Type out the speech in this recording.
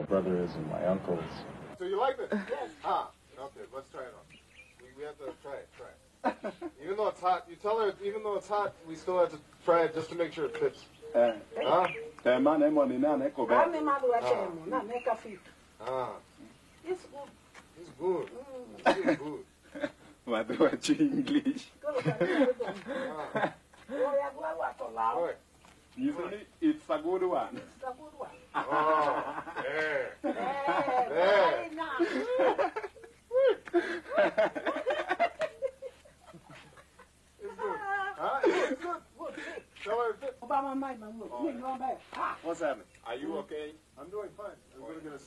my brother is and my uncles. So you like it? Yes. Ah, okay, let's try it on. We, we have to try it, try it. even though it's hot, you tell her, even though it's hot, we still have to try it just to make sure it fits. Eh, Huh? eh, man, money, na, ne, ko, be. Ame maluwa chemo, na neka fitu. Ah, It's good. it's good. It's good. Watu wa chi English. Kolo ka. Ah, Oya gwa wato lao. Usually, it's a good one. It's a good one. Oh, yeah. Eh, Eh. very nice. It's good. Huh? It's good. Good, good. Tell her it fits. Obama mai mamu. Ni ngombe. Ah, What's happening? Are you okay? I'm doing fine. I'm gonna get a